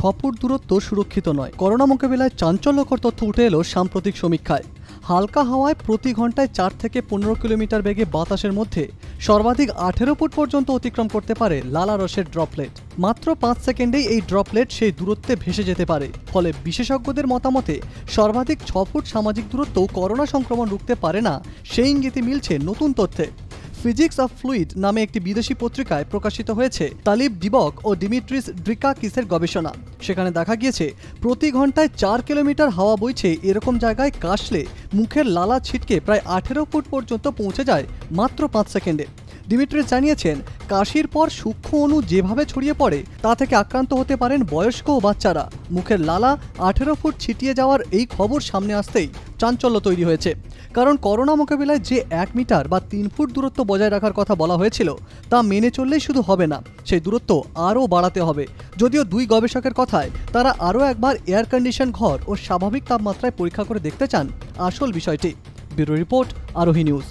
ছ ফুট দূরত্ব সুরক্ষিত নয়। করোনা মোকাবিলায় চাঞ্চল্যকর তথ্য উঠে এলো সাম্প্রতিক সমীক্ষায়। হালকা হাওয়ায় প্রতি ঘন্টায় চার থেকে পনেরো কিলোমিটার বেগে বাতাসের মধ্যে সর্বাধিক আঠেরো ফুট পর্যন্ত অতিক্রম করতে পারে লালা রসের ড্রপলেট। মাত্র পাঁচ সেকেন্ডেই এই ড্রপলেট সেই দূরত্বে ভেসে যেতে পারে, ফলে বিশেষজ্ঞদের মতামতে সর্বাধিক ছ ফুট সামাজিক দূরত্বও করোনা সংক্রমণ রুখতে পারে না। সেই ইঙ্গিতে মিলছে নতুন তথ্যে। ফিজিক্স অফ ফ্লুইড নামে একটি বিদেশি পত্রিকায় প্রকাশিত হয়েছে তালিব ডিবক ও ডিমিট্রিস ড্রিকাকিসের গবেষণা। সেখানে দেখা গিয়েছে, প্রতি ঘন্টায় চার কিলোমিটার হাওয়া বইছে এরকম জায়গায় কাশলে মুখের লালা ছিটকে প্রায় আঠেরো ফুট পর্যন্ত পৌঁছে যায় মাত্র পাঁচ সেকেন্ডে। ডিমিট্রিস জানিয়েছেন, কাশির পর সূক্ষ্ম অণু যেভাবে ছড়িয়ে পড়ে, তা থেকে আক্রান্ত হতে পারেন বয়স্ক ও বাচ্চারা। মুখের লালা আঠেরো ফুট ছিটিয়ে যাওয়ার এই খবর সামনে আসতেই চাঞ্চল্য তৈরি হয়েছে। কারণ করোনা মোকাবিলায় যে এক মিটার বা তিন ফুট দূরত্ব বজায় রাখার কথা বলা হয়েছিল, তা মেনে চললেই শুধু হবে না সেই দূরত্ব আরও বাড়াতে হবে। যদিও দুই গবেষকের কথায়, তারা আরও একবার এয়ার কন্ডিশন ঘর ও স্বাভাবিক তাপমাত্রায় পরীক্ষা করে দেখতে চান। আসল বিষয়টি, ব্যুরো রিপোর্ট, আরোহী নিউজ।